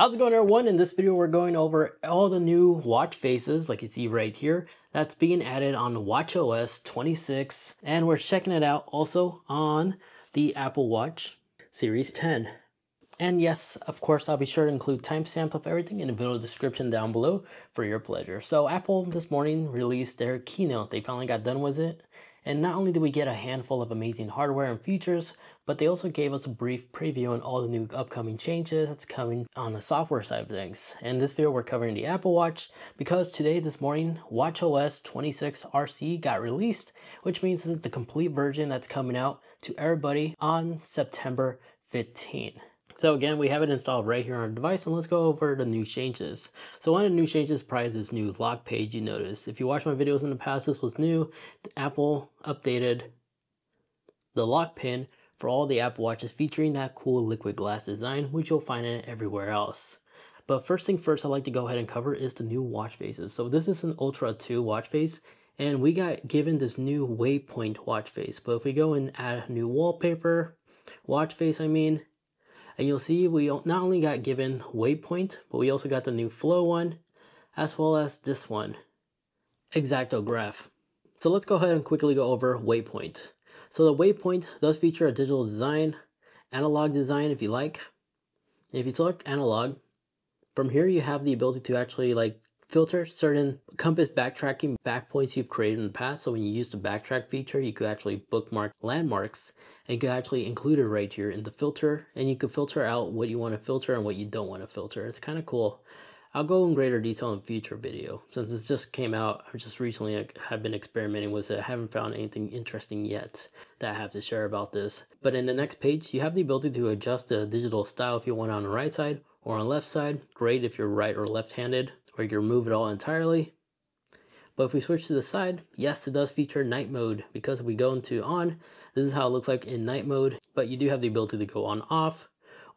How's it going everyone? In this video we're going over all the new watch faces like you see right here that's being added on watchOS 26 and we're checking it out also on the Apple Watch Series 10. And yes, of course, I'll be sure to include timestamps of everything in the video description down below for your pleasure. So Apple this morning released their keynote. They finally got done with it. And not only did we get a handful of amazing hardware and features, but they also gave us a brief preview on all the new upcoming changes that's coming on the software side of things. In this video, we're covering the Apple Watch because today, this morning, WatchOS 26 RC got released, which means this is the complete version that's coming out to everybody on September 15. So again, we have it installed right here on our device and let's go over the new changes. So one of the new changes is probably this new lock page you notice. If you watch my videos in the past, this was new. Apple updated the lock pin for all the Apple Watches featuring that cool liquid glass design, which you'll find in everywhere else. But first thing first I'd like to go ahead and cover is the new watch faces. So this is an Ultra 2 watch face, and we got given this new waypoint watch face. But if we go and add a new wallpaper, watch face I mean, and you'll see we not only got given waypoint, but we also got the new flow one, as well as this one, exactograph. So let's go ahead and quickly go over waypoint. So the waypoint does feature a digital design, analog design if you like. If you select analog, from here you have the ability to actually like filter certain compass backtracking back points you've created in the past. So when you use the backtrack feature, you could actually bookmark landmarks and you could actually include it right here in the filter and you could filter out what you want to filter and what you don't want to filter. It's kind of cool. I'll go in greater detail in future video. Since this just came out, I just recently have been experimenting with it. I haven't found anything interesting yet that I have to share about this. But in the next page, you have the ability to adjust the digital style if you want on the right side or on the left side. Great if you're right or left-handed, or you can remove it all entirely. But if we switch to the side, yes, it does feature night mode because if we go into on, this is how it looks like in night mode, but you do have the ability to go on off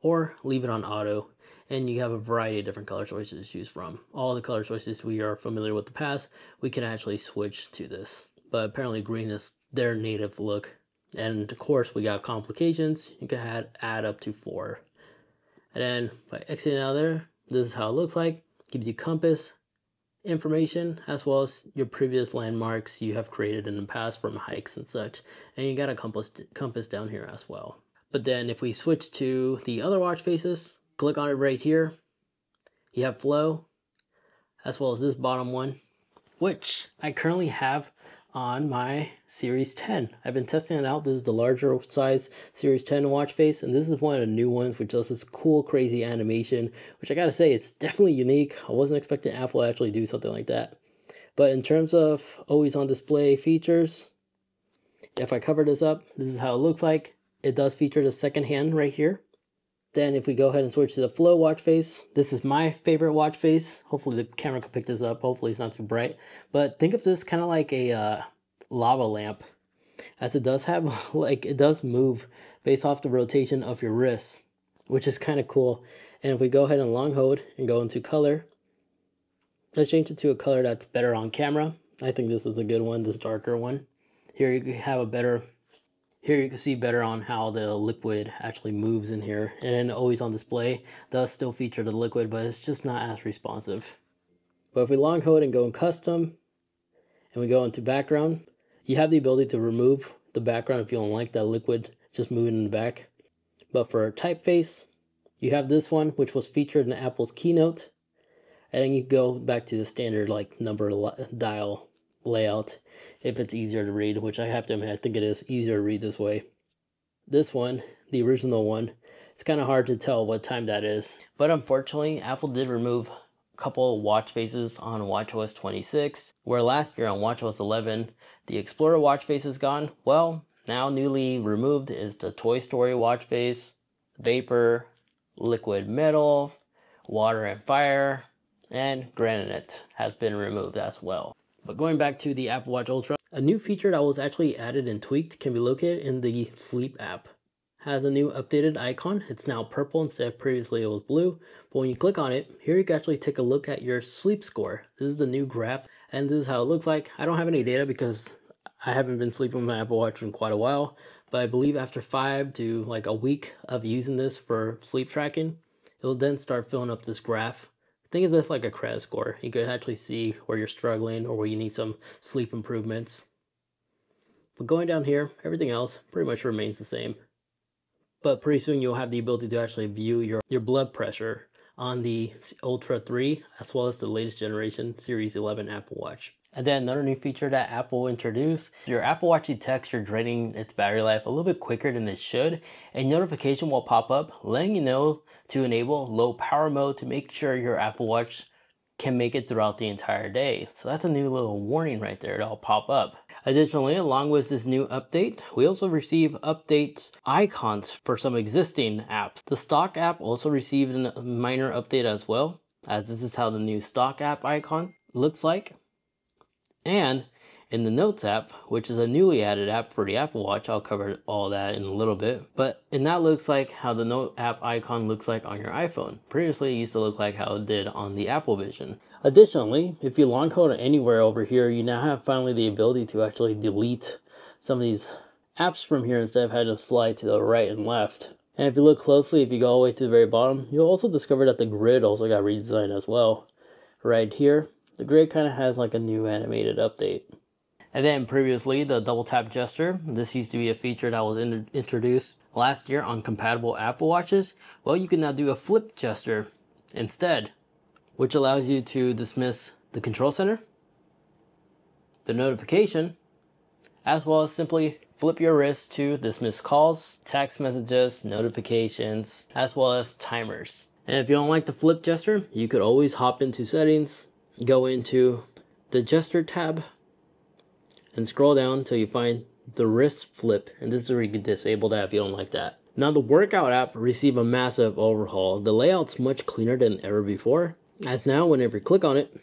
or leave it on auto and you have a variety of different color choices to choose from. All the color choices we are familiar with the past, we can actually switch to this. But apparently green is their native look. And of course we got complications, you can add, add up to four. And then by exiting out there, this is how it looks like. Gives you compass information as well as your previous landmarks you have created in the past from hikes and such. And you got a compass, compass down here as well. But then if we switch to the other watch faces, click on it right here. You have flow, as well as this bottom one, which I currently have on my Series 10. I've been testing it out. This is the larger size Series 10 watch face, and this is one of the new ones which does this cool, crazy animation, which I gotta say, it's definitely unique. I wasn't expecting Apple to actually do something like that. But in terms of always on display features, if I cover this up, this is how it looks like. It does feature the second hand right here. Then if we go ahead and switch to the flow watch face, this is my favorite watch face. Hopefully the camera can pick this up. Hopefully it's not too bright. But think of this kind of like a uh, lava lamp as it does have like it does move based off the rotation of your wrists, which is kind of cool. And if we go ahead and long hold and go into color, let's change it to a color that's better on camera. I think this is a good one, this darker one. Here you have a better here you can see better on how the liquid actually moves in here. And always on display does still feature the liquid, but it's just not as responsive. But if we long hold and go in custom, and we go into background, you have the ability to remove the background if you don't like that liquid just moving in the back. But for typeface, you have this one, which was featured in Apple's keynote. And then you go back to the standard like number dial layout if it's easier to read, which I have to admit, I think it is easier to read this way. This one, the original one, it's kind of hard to tell what time that is. But unfortunately, Apple did remove a couple watch faces on WatchOS 26, where last year on WatchOS 11, the Explorer watch face is gone. Well, now newly removed is the Toy Story watch face, Vapor, Liquid Metal, Water and Fire, and Granite has been removed as well. But going back to the Apple Watch Ultra, a new feature that was actually added and tweaked can be located in the Sleep app. Has a new updated icon. It's now purple instead of previously it was blue. But when you click on it, here you can actually take a look at your sleep score. This is the new graph and this is how it looks like. I don't have any data because I haven't been sleeping with my Apple Watch in quite a while. But I believe after five to like a week of using this for sleep tracking, It'll then start filling up this graph. Think of this like a credit score. You can actually see where you're struggling or where you need some sleep improvements. But going down here, everything else pretty much remains the same. But pretty soon you'll have the ability to actually view your, your blood pressure on the Ultra 3 as well as the latest generation Series 11 Apple Watch. And then another new feature that Apple introduced, your Apple Watch detects you're draining its battery life a little bit quicker than it should. A notification will pop up letting you know to enable low power mode to make sure your Apple Watch can make it throughout the entire day. So that's a new little warning right there that'll pop up. Additionally, along with this new update, we also receive updates icons for some existing apps. The stock app also received a minor update as well, as this is how the new stock app icon looks like. And in the Notes app, which is a newly added app for the Apple Watch. I'll cover all that in a little bit. But and that looks like how the Note app icon looks like on your iPhone. Previously, it used to look like how it did on the Apple Vision. Additionally, if you long hold anywhere over here, you now have finally the ability to actually delete some of these apps from here instead of having to slide to the right and left. And if you look closely, if you go all the way to the very bottom, you'll also discover that the grid also got redesigned as well. Right here, the grid kind of has like a new animated update. And then previously, the double tap gesture. This used to be a feature that was in introduced last year on compatible Apple Watches. Well, you can now do a flip gesture instead, which allows you to dismiss the control center, the notification, as well as simply flip your wrist to dismiss calls, text messages, notifications, as well as timers. And if you don't like the flip gesture, you could always hop into settings, go into the gesture tab, and scroll down until you find the wrist flip and this is where you can disable that if you don't like that. Now the workout app received a massive overhaul. The layout's much cleaner than ever before as now whenever you click on it,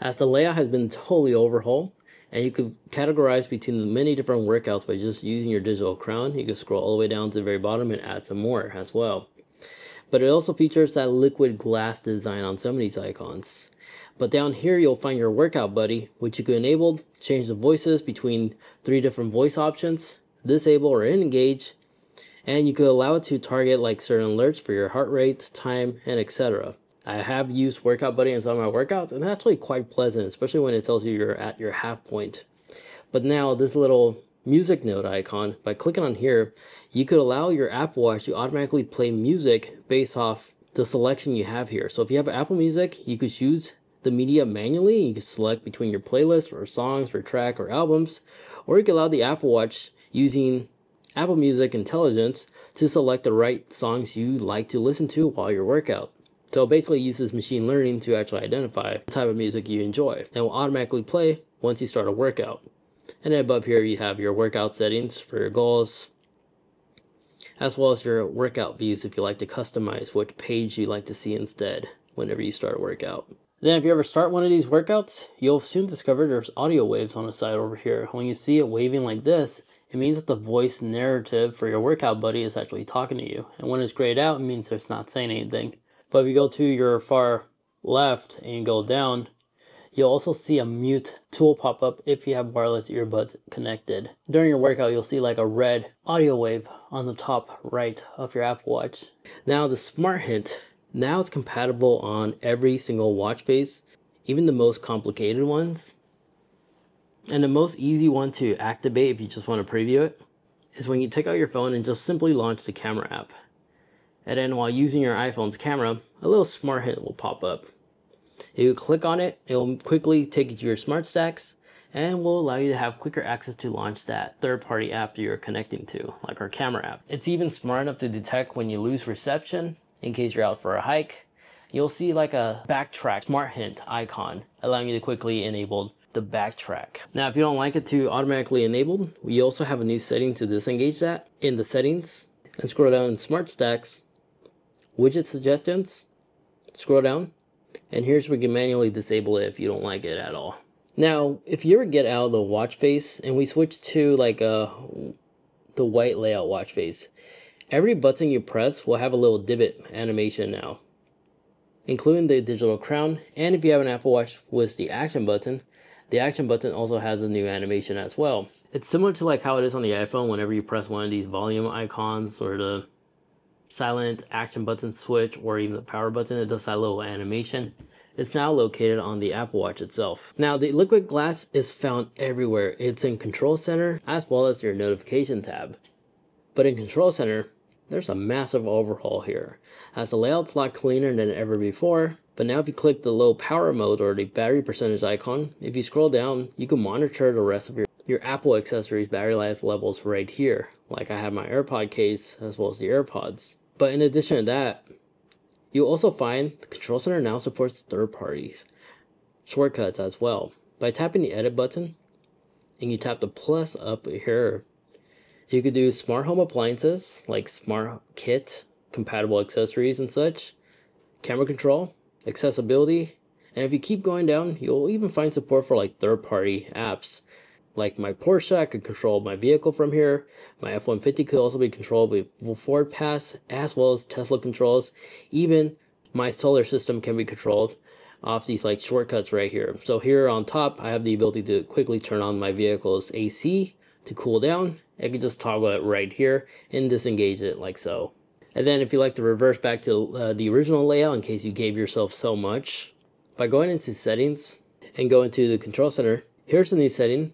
as the layout has been totally overhauled and you could categorize between the many different workouts by just using your digital crown. You can scroll all the way down to the very bottom and add some more as well. But it also features that liquid glass design on some of these icons. But down here, you'll find your workout buddy, which you can enable, change the voices between three different voice options, disable or engage, and you could allow it to target like certain alerts for your heart rate, time, and etc. I have used Workout Buddy in some of my workouts, and it's actually quite pleasant, especially when it tells you you're at your half point. But now this little music note icon, by clicking on here, you could allow your Apple Watch to automatically play music based off the selection you have here. So if you have Apple Music, you could choose the media manually. You can select between your playlist or songs or track or albums, or you can allow the Apple Watch using Apple Music Intelligence to select the right songs you like to listen to while you workout. So it basically uses machine learning to actually identify the type of music you enjoy and will automatically play once you start a workout. And then above here you have your workout settings for your goals, as well as your workout views if you like to customize which page you like to see instead whenever you start a workout. Then if you ever start one of these workouts, you'll soon discover there's audio waves on the side over here. When you see it waving like this, it means that the voice narrative for your workout buddy is actually talking to you. And when it's grayed out, it means it's not saying anything. But if you go to your far left and go down, you'll also see a mute tool pop up if you have wireless earbuds connected. During your workout, you'll see like a red audio wave on the top right of your Apple Watch. Now the Smart Hint now it's compatible on every single watch face, even the most complicated ones. And the most easy one to activate if you just want to preview it is when you take out your phone and just simply launch the camera app. And then while using your iPhone's camera, a little smart hint will pop up. If you click on it, it will quickly take you to your smart stacks and will allow you to have quicker access to launch that third-party app you're connecting to, like our camera app. It's even smart enough to detect when you lose reception in case you're out for a hike. You'll see like a backtrack smart hint icon allowing you to quickly enable the backtrack. Now, if you don't like it to automatically enabled, we also have a new setting to disengage that in the settings and scroll down in smart stacks, widget suggestions, scroll down, and here's where you can manually disable it if you don't like it at all. Now, if you ever get out of the watch face and we switch to like a the white layout watch face, Every button you press will have a little divot animation now, including the digital crown, and if you have an Apple Watch with the action button, the action button also has a new animation as well. It's similar to like how it is on the iPhone whenever you press one of these volume icons or the silent action button switch or even the power button. It does that little animation. It's now located on the Apple Watch itself. Now the liquid glass is found everywhere. It's in control center as well as your notification tab. But in control center, there's a massive overhaul here as the layout's a lot cleaner than ever before. But now if you click the low power mode or the battery percentage icon, if you scroll down, you can monitor the rest of your, your Apple accessories battery life levels right here. Like I have my AirPod case as well as the AirPods. But in addition to that, You'll also find the Control Center now supports third parties shortcuts as well. By tapping the edit button and you tap the plus up here, you could do smart home appliances like smart kit, compatible accessories and such, camera control, accessibility, and if you keep going down, you'll even find support for like third party apps like my Porsche, I could control my vehicle from here. My F-150 could also be controlled with Ford Pass, as well as Tesla controls. Even my solar system can be controlled off these like shortcuts right here. So here on top, I have the ability to quickly turn on my vehicle's AC to cool down. I can just toggle it right here and disengage it like so. And then if you like to reverse back to uh, the original layout in case you gave yourself so much, by going into settings and go into the control center, here's a new setting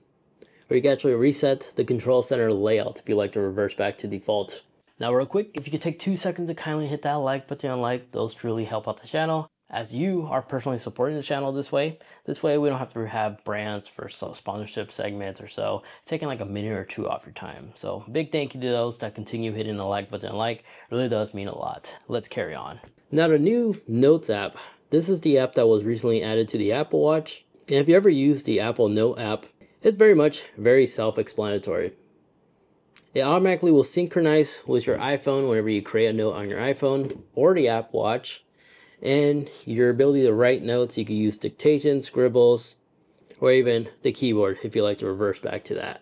where you can actually reset the control center layout if you like to reverse back to default. Now real quick, if you could take two seconds to kindly hit that like button on like, those truly help out the channel as you are personally supporting the channel this way. This way we don't have to have brands for sponsorship segments or so, taking like a minute or two off your time. So big thank you to those that continue hitting the like button like, really does mean a lot. Let's carry on. Now the new Notes app, this is the app that was recently added to the Apple Watch. And if you ever used the Apple Note app, it's very much very self-explanatory. It automatically will synchronize with your iPhone whenever you create a note on your iPhone or the App Watch. And your ability to write notes, you can use dictation, scribbles, or even the keyboard if you like to reverse back to that.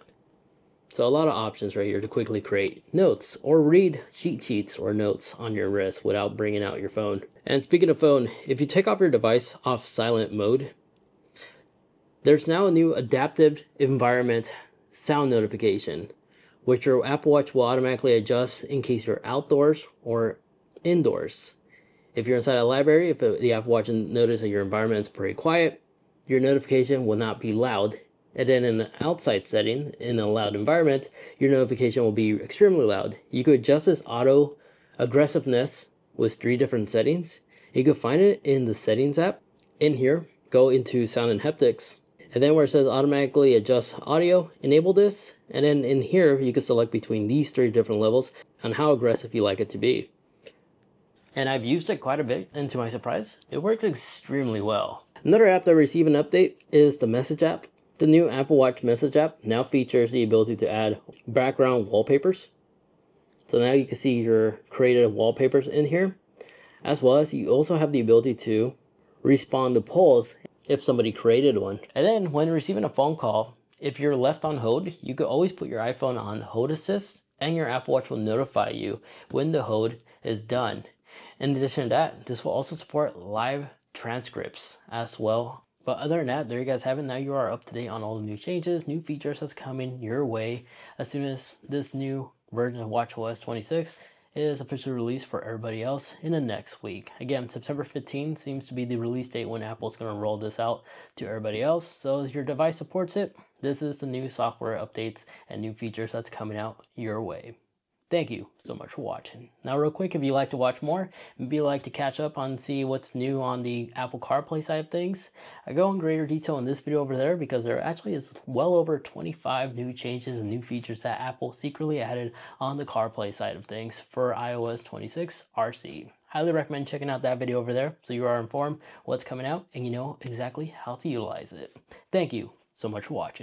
So a lot of options right here to quickly create notes or read cheat sheets or notes on your wrist without bringing out your phone. And speaking of phone, if you take off your device off silent mode, there's now a new adaptive environment sound notification, which your Apple Watch will automatically adjust in case you're outdoors or indoors. If you're inside a library, if the Apple Watch notices that your environment is pretty quiet, your notification will not be loud. And then in an outside setting, in a loud environment, your notification will be extremely loud. You could adjust this auto aggressiveness with three different settings. You can find it in the settings app. In here, go into sound and haptics and then where it says automatically adjust audio, enable this. And then in here, you can select between these three different levels on how aggressive you like it to be. And I've used it quite a bit, and to my surprise, it works extremely well. Another app that received an update is the Message app. The new Apple Watch Message app now features the ability to add background wallpapers. So now you can see your created wallpapers in here, as well as you also have the ability to respond to polls if somebody created one. And then when receiving a phone call, if you're left on hold, you could always put your iPhone on hold assist and your Apple Watch will notify you when the hold is done. In addition to that, this will also support live transcripts as well. But other than that, there you guys have it. Now you are up to date on all the new changes, new features that's coming your way as soon as this new version of WatchOS 26 is officially released for everybody else in the next week. Again, September 15 seems to be the release date when Apple's going to roll this out to everybody else. So if your device supports it, this is the new software updates and new features that's coming out your way. Thank you so much for watching. Now real quick, if you like to watch more, maybe you like to catch up on see what's new on the Apple CarPlay side of things, I go in greater detail in this video over there because there actually is well over 25 new changes and new features that Apple secretly added on the CarPlay side of things for iOS 26 RC. Highly recommend checking out that video over there so you are informed what's coming out and you know exactly how to utilize it. Thank you so much for watching.